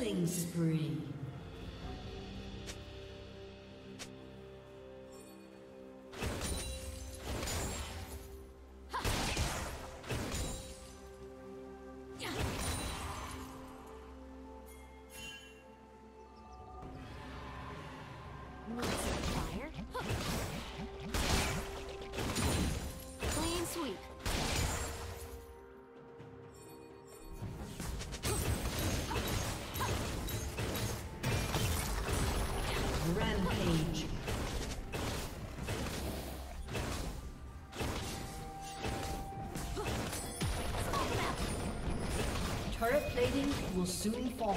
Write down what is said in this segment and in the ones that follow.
Killing spree. Will soon fall.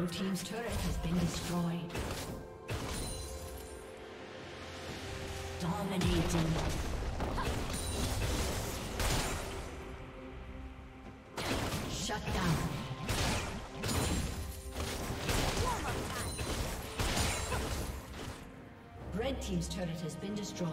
Blue Team's turret has been destroyed. Dominating. Shut down. Red Team's turret has been destroyed.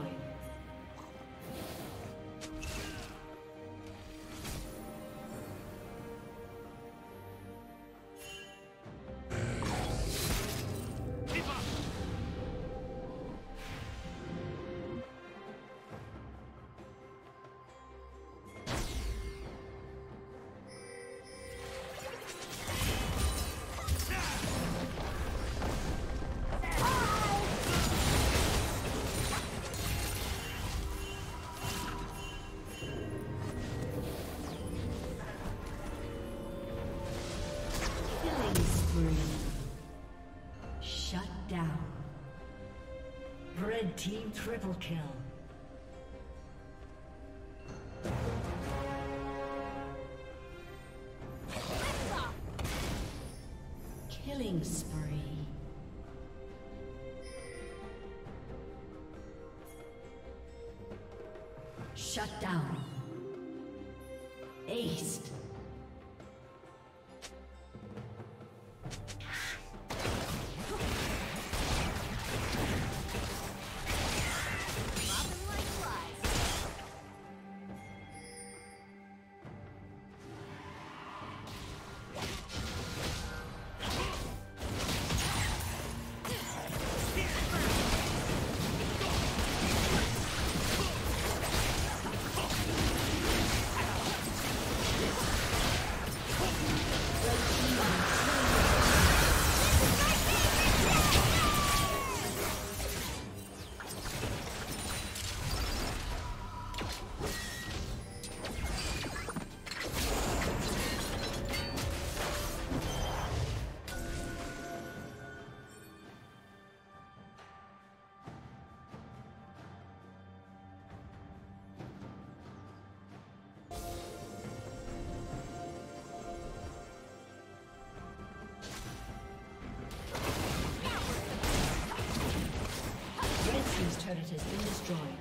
Team triple kill. Killing spree. Shut down. Aced. Has been destroyed.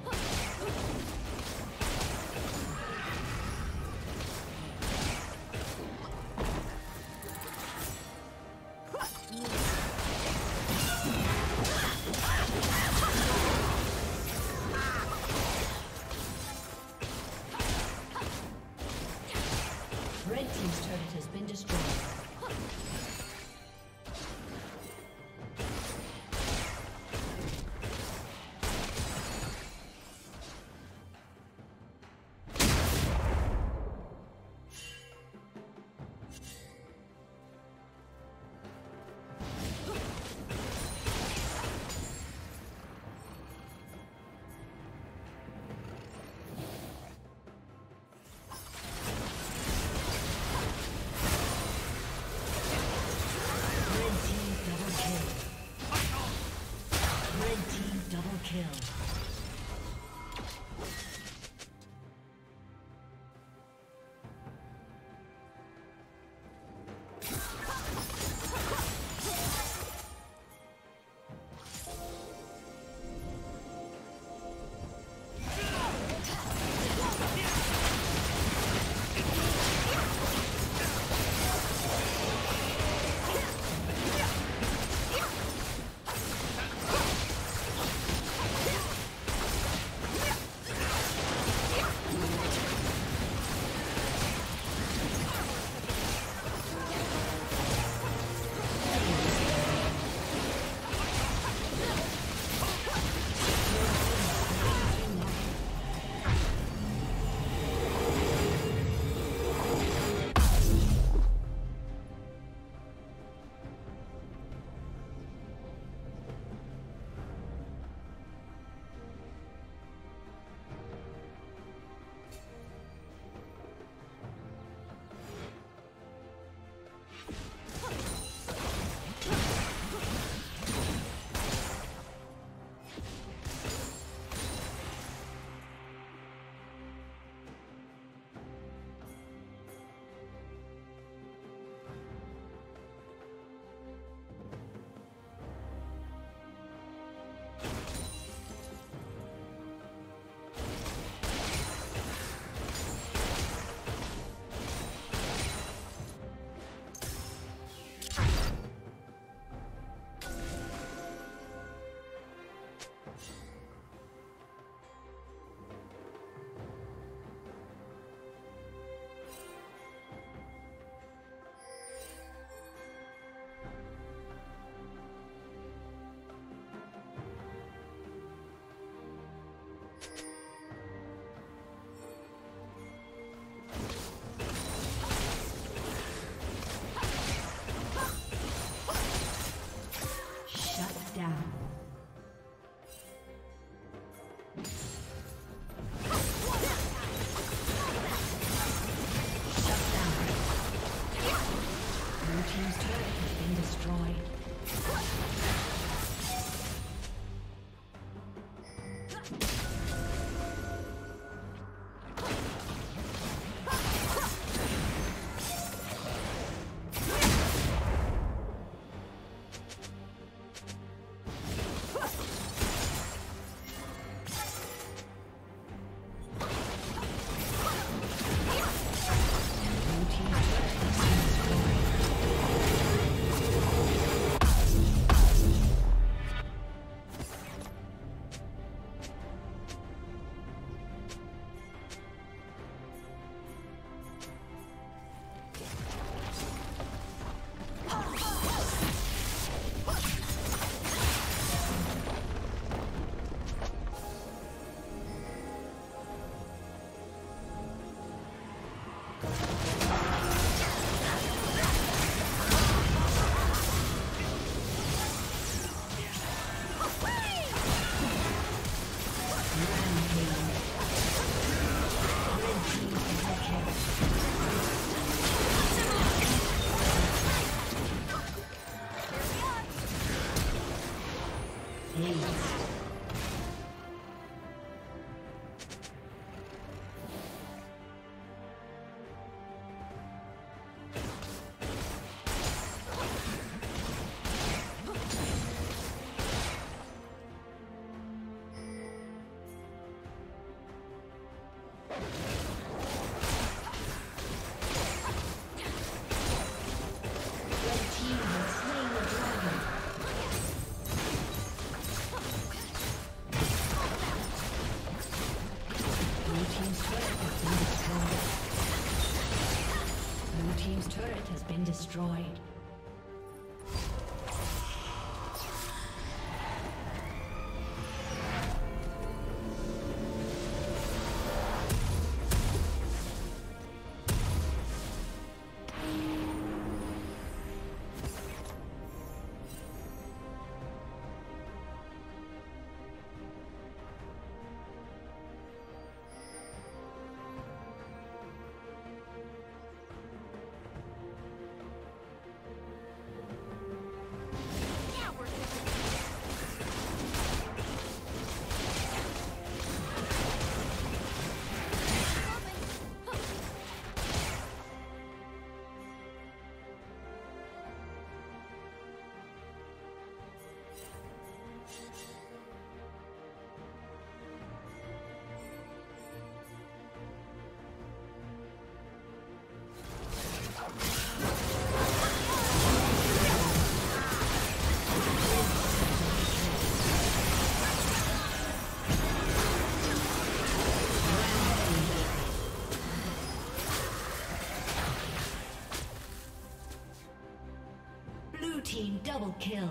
team double kill.